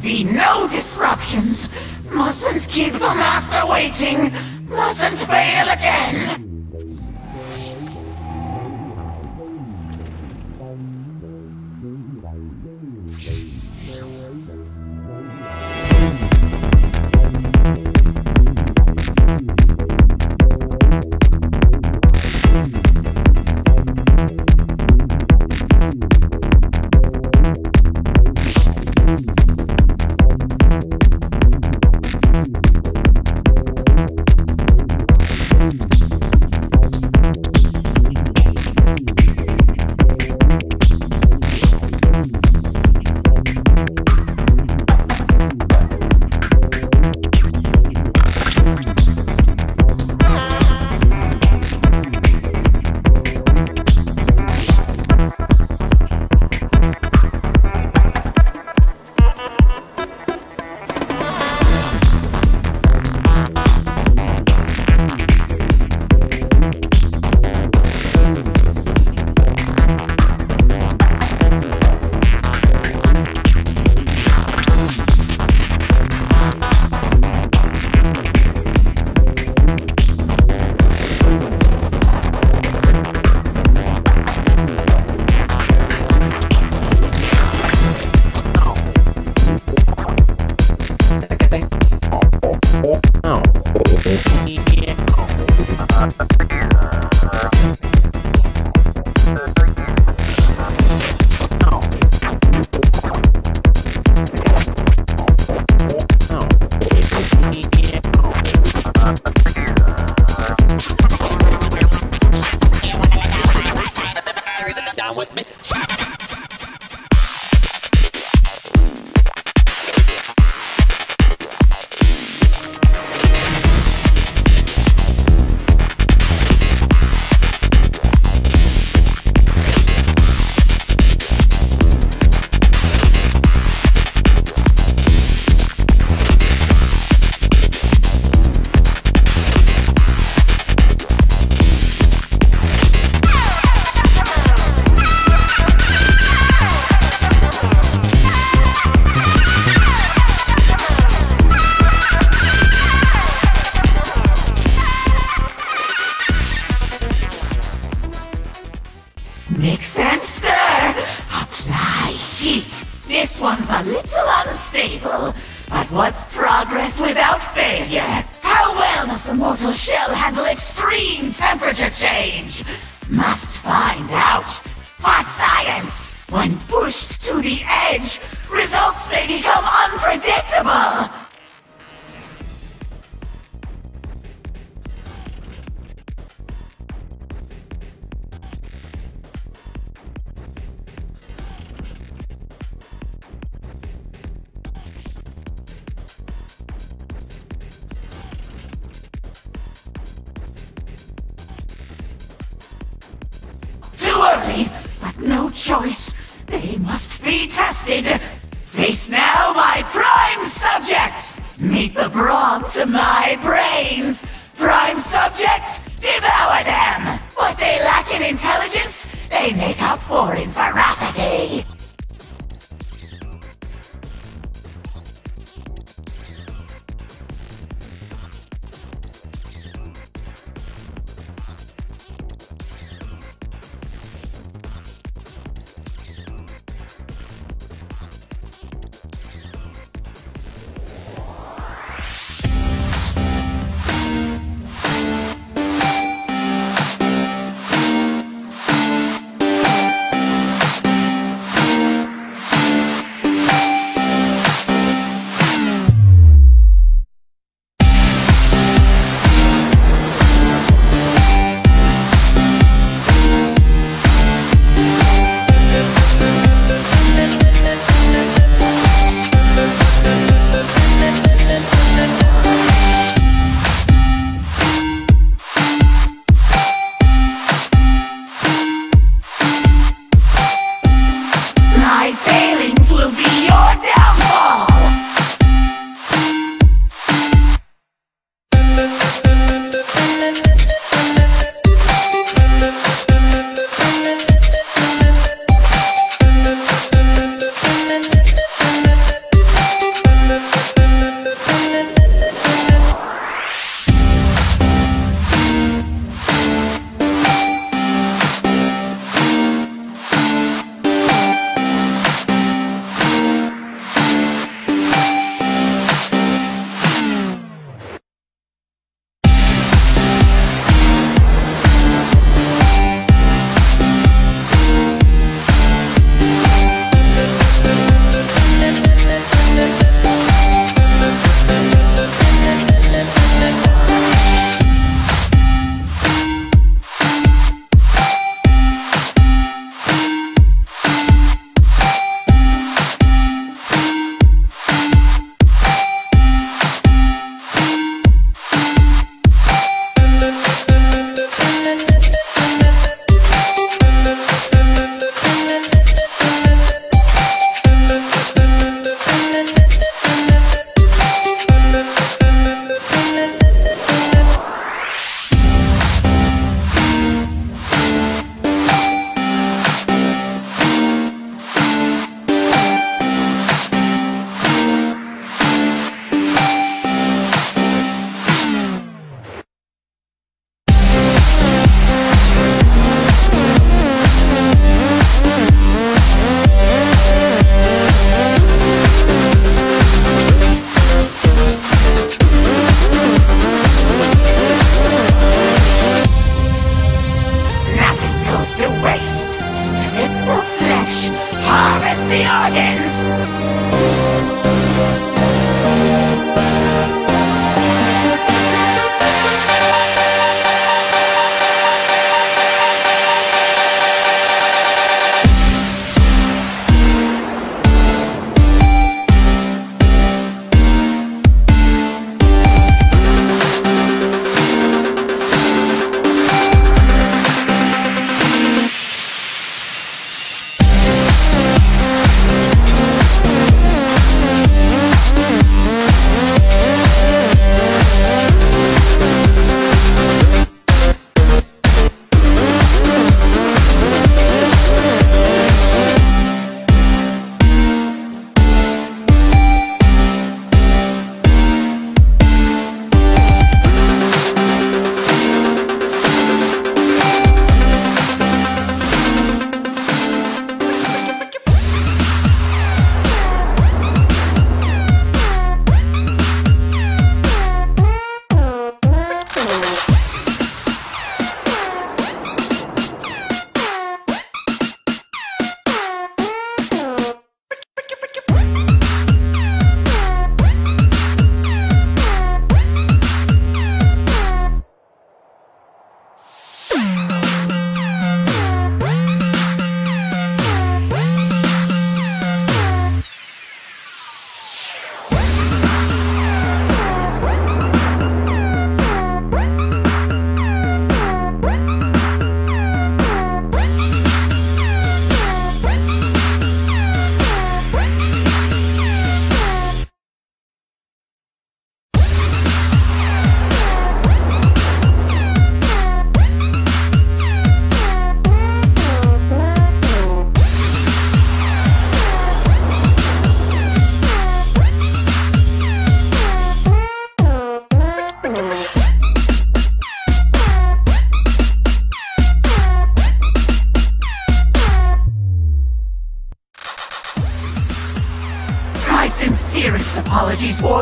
be no disruptions. Mustn't keep the master waiting. Mustn't fail again. What's progress without failure? How well does the mortal shell handle extreme temperature change? Must find out. For science, when pushed to the edge, results may become unpredictable. Choice. They must be tested. Face now, my prime subjects. Meet the brawn to my brains. Prime subjects, devour them. What they lack in intelligence, they make up for in ferocity.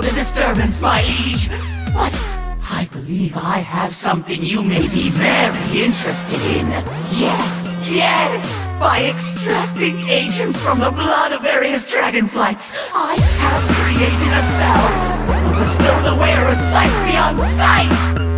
The disturbance, my liege. But I believe I have something you may be very interested in. Yes, yes! By extracting agents from the blood of various dragonflights, I have created a cell that will bestow the wearer sight beyond sight!